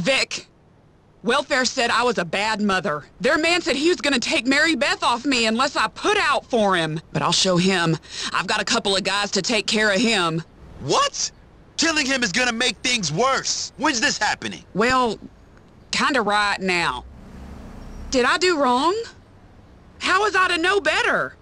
Vic, welfare said I was a bad mother. Their man said he was gonna take Mary Beth off me unless I put out for him. But I'll show him. I've got a couple of guys to take care of him. What? Killing him is gonna make things worse. When's this happening? Well, kinda right now. Did I do wrong? How was I to know better?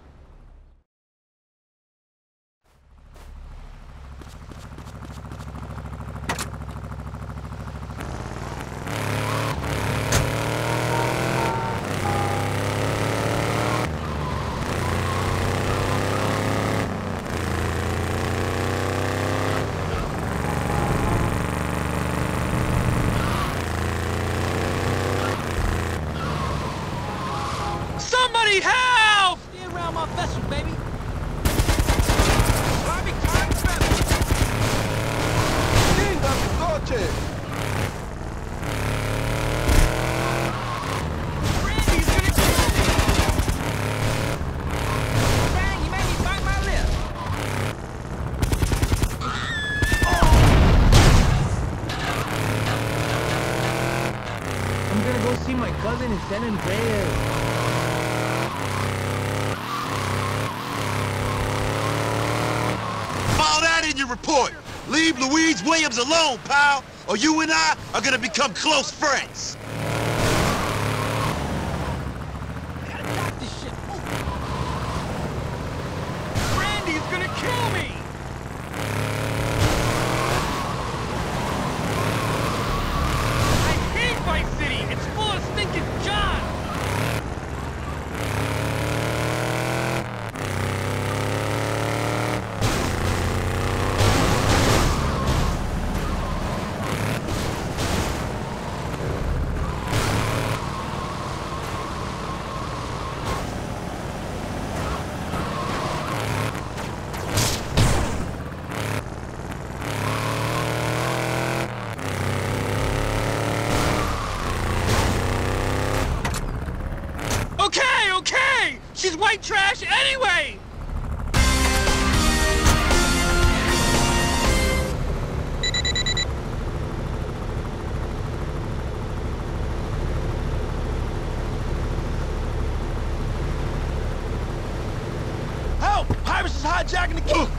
Somebody help! Stay around my vessel, baby. Bobby, time vessel. Linda coche! Randy's gonna kill me! Dang, you made me bite my lip. I'm gonna go see my cousin in San Andreas. Your report. Leave Louise Williams alone, pal, or you and I are gonna become close friends. White trash anyway! Help! Pirates is hijacking the key!